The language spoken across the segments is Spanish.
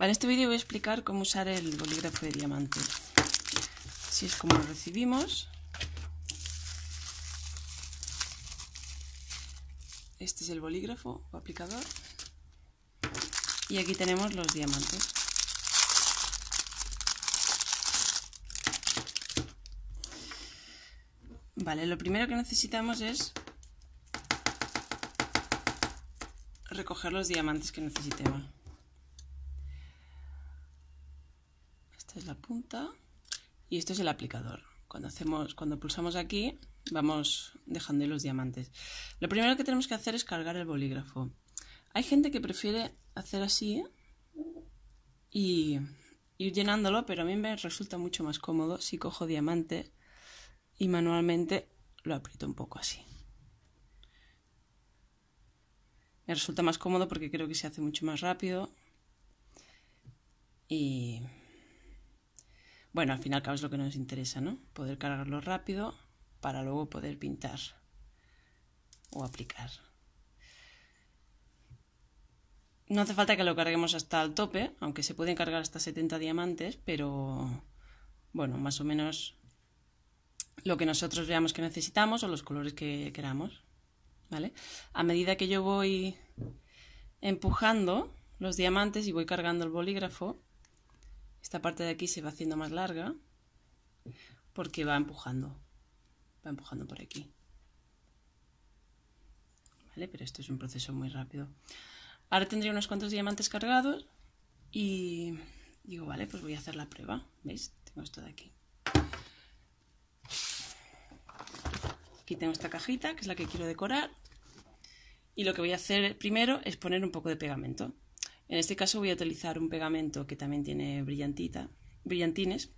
en este vídeo voy a explicar cómo usar el bolígrafo de diamante. Así es como lo recibimos. Este es el bolígrafo o aplicador. Y aquí tenemos los diamantes. Vale, lo primero que necesitamos es recoger los diamantes que necesitemos. La punta y esto es el aplicador. Cuando, hacemos, cuando pulsamos aquí vamos dejando los diamantes. Lo primero que tenemos que hacer es cargar el bolígrafo. Hay gente que prefiere hacer así y ir llenándolo, pero a mí me resulta mucho más cómodo si cojo diamante y manualmente lo aprieto un poco así. Me resulta más cómodo porque creo que se hace mucho más rápido y bueno, al final es lo que nos interesa, ¿no? Poder cargarlo rápido para luego poder pintar o aplicar. No hace falta que lo carguemos hasta el tope, aunque se pueden cargar hasta 70 diamantes, pero bueno, más o menos lo que nosotros veamos que necesitamos o los colores que queramos. ¿Vale? A medida que yo voy empujando los diamantes y voy cargando el bolígrafo, esta parte de aquí se va haciendo más larga porque va empujando, va empujando por aquí. ¿Vale? Pero esto es un proceso muy rápido. Ahora tendría unos cuantos diamantes cargados y digo, vale, pues voy a hacer la prueba. ¿Veis? Tengo esto de aquí. Aquí tengo esta cajita, que es la que quiero decorar. Y lo que voy a hacer primero es poner un poco de pegamento. En este caso voy a utilizar un pegamento que también tiene brillantita, brillantines.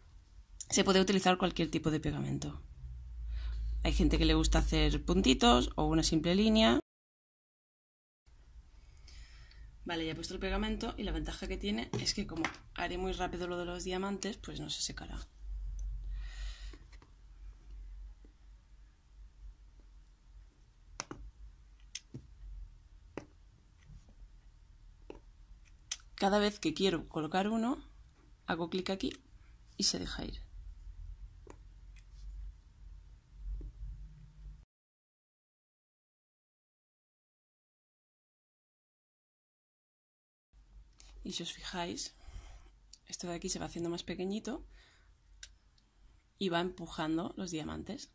Se puede utilizar cualquier tipo de pegamento. Hay gente que le gusta hacer puntitos o una simple línea. Vale, ya he puesto el pegamento y la ventaja que tiene es que como haré muy rápido lo de los diamantes, pues no se secará. Cada vez que quiero colocar uno, hago clic aquí y se deja ir. Y si os fijáis, esto de aquí se va haciendo más pequeñito y va empujando los diamantes.